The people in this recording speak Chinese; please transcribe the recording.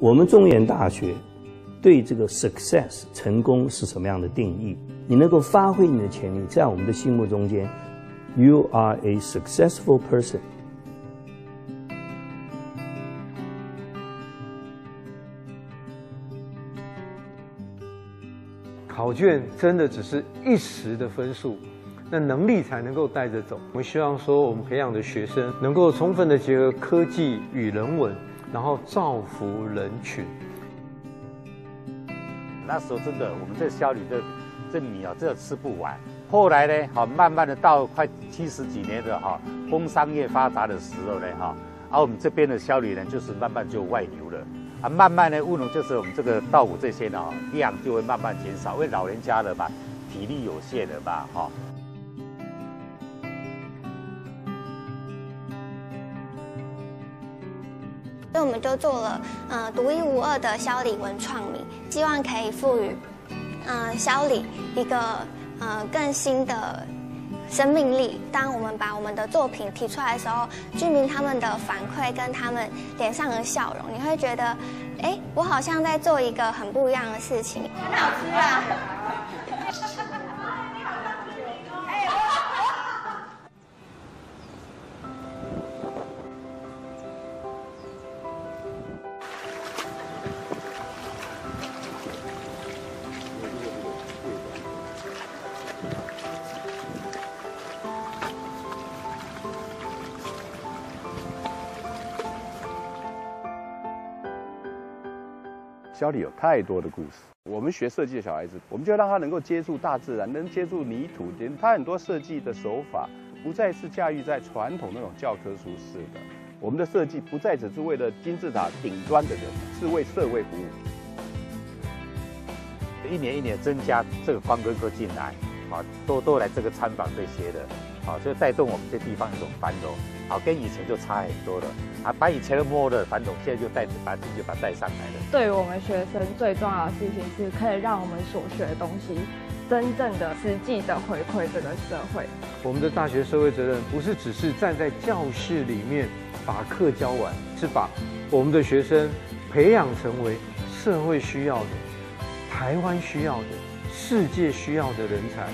我们中原大学对这个 success 成功是什么样的定义？你能够发挥你的潜力，在我们的心目中间，you are a successful person。考卷真的只是一时的分数，那能力才能够带着走。我们希望说，我们培养的学生能够充分的结合科技与人文，然后造福人群。那时候真的，我们这乡里的这米啊，真的吃不完。后来呢，好，慢慢的到快七十几年的哈，工商业发达的时候呢，哈，而我们这边的乡里呢，就是慢慢就外流了。啊，慢慢的务农就是我们这个稻谷这些呢，量就会慢慢减少，因为老人家了嘛，体力有限的嘛，哈。所以我们就做了，呃，独一无二的萧里文创米，希望可以赋予，呃，萧里一个，呃，更新的。生命力。当我们把我们的作品提出来的时候，居民他们的反馈跟他们脸上的笑容，你会觉得，哎，我好像在做一个很不一样的事情，很好吃啊。家里有太多的故事。我们学设计的小孩子，我们就让他能够接触大自然，能接触泥土。他很多设计的手法不再是驾驭在传统那种教科书式的。我们的设计不再只是为了金字塔顶端的人，是为社会服务。一年一年增加这个观光客进来，啊，都都来这个参访这些的，啊，就带动我们这地方一种繁荣。好，跟以前就差很多了啊！把以前的摸的繁荣，现在就带把自己就把带上来了。对于我们学生最重要的事情是，可以让我们所学的东西，真正的、实际的回馈这个社会。我们的大学社会责任不是只是站在教室里面把课教完，是把我们的学生培养成为社会需要的、台湾需要的、世界需要的人才。